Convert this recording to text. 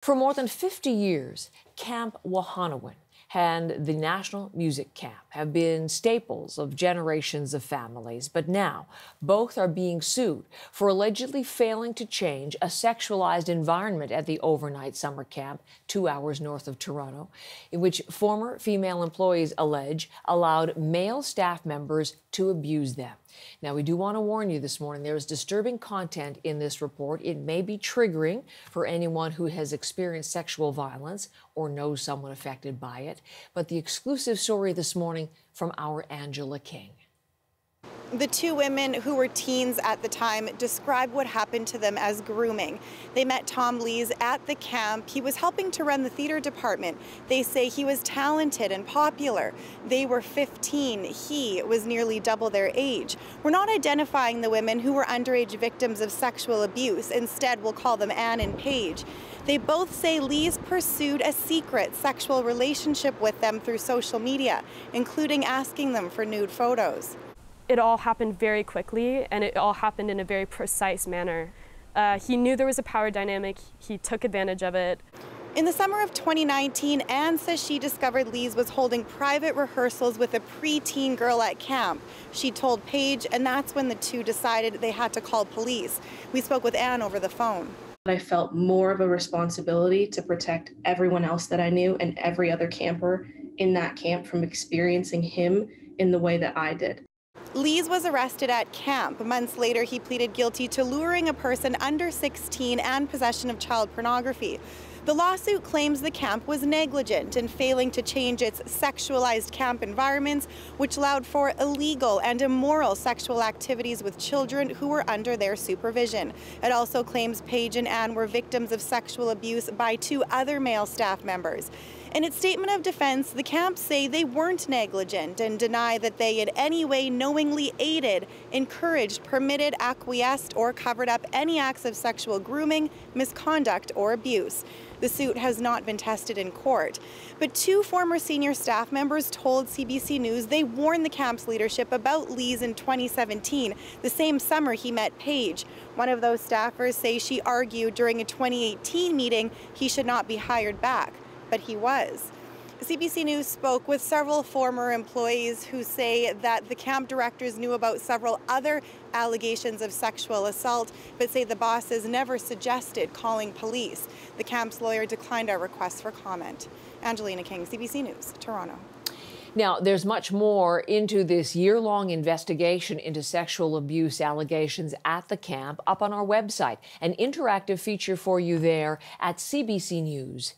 For more than 50 years, Camp Wahanowin and the National Music Camp have been staples of generations of families, but now both are being sued for allegedly failing to change a sexualized environment at the overnight summer camp two hours north of Toronto, in which former female employees allege allowed male staff members to abuse them. Now, we do want to warn you this morning there is disturbing content in this report. It may be triggering for anyone who has experienced sexual violence or knows someone affected by it. But the exclusive story this morning from our Angela King. The two women who were teens at the time described what happened to them as grooming. They met Tom Lees at the camp. He was helping to run the theater department. They say he was talented and popular. They were 15. He was nearly double their age. We're not identifying the women who were underage victims of sexual abuse. Instead, we'll call them Anne and Paige. They both say Lees pursued a secret sexual relationship with them through social media, including asking them for nude photos it all happened very quickly and it all happened in a very precise manner. Uh, he knew there was a power dynamic, he took advantage of it. In the summer of 2019, Anne says she discovered Lees was holding private rehearsals with a preteen girl at camp. She told Paige, and that's when the two decided they had to call police. We spoke with Anne over the phone. I felt more of a responsibility to protect everyone else that I knew and every other camper in that camp from experiencing him in the way that I did. Lees was arrested at camp. Months later, he pleaded guilty to luring a person under 16 and possession of child pornography. The lawsuit claims the camp was negligent in failing to change its sexualized camp environments, which allowed for illegal and immoral sexual activities with children who were under their supervision. It also claims Paige and Anne were victims of sexual abuse by two other male staff members. In its statement of defense, the camps say they weren't negligent and deny that they in any way knowingly aided, encouraged, permitted, acquiesced, or covered up any acts of sexual grooming, misconduct, or abuse. The suit has not been tested in court. But two former senior staff members told CBC News they warned the camp's leadership about Lees in 2017, the same summer he met Paige. One of those staffers say she argued during a 2018 meeting he should not be hired back but he was. CBC News spoke with several former employees who say that the camp directors knew about several other allegations of sexual assault, but say the bosses never suggested calling police. The camp's lawyer declined our request for comment. Angelina King, CBC News, Toronto. Now, there's much more into this year long investigation into sexual abuse allegations at the camp up on our website. An interactive feature for you there at cbcnews.ca.